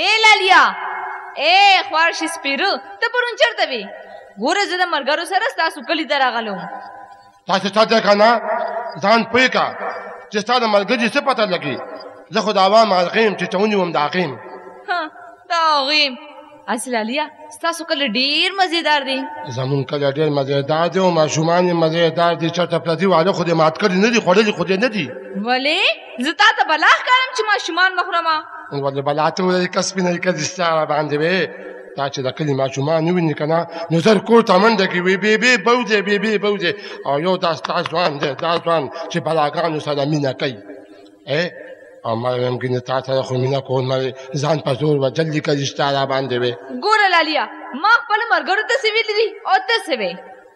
اے لالیا اے خوارشي سپیرو ته پرون چرته وی ګوره زه د مرګرو سره ستاسو کلی ته راغلم تاسو چا ته کنه ځان پوی کا چې ستاسو د مرګري څه پته لګي زه خو دا وام غیم چې چونی وم دا غیم ها دا غیم اصل علیا ستاسو کله ډیر مزیدار دی زمون کله ډیر مزیدار دی او ماشومان مزیدار دي چرته پردي واله خو دې مات کړی نه دي خوړلي خو دې نه دي ولې زه تا ته بلا ښکارم چې ماشومان مه خورم ولې بلا ته وایي که سپینه یې که دې سیاره باندې وې دا چې د کلي ماشومان نه ویني که نه نو زر کور ته منډه کوي وي بېبې بو دی بېبې بو دی او یو دا ستا ځوان دی دا ځوان چې بلاګانو سره مینه کوي او ما ویم ګینه تا سره خو مینه کول ما ځان په زور وجل دي که رشته را باندې وې ګوره لالیا ما خپل مرګرو ته څه ویلي دي او ته څه وې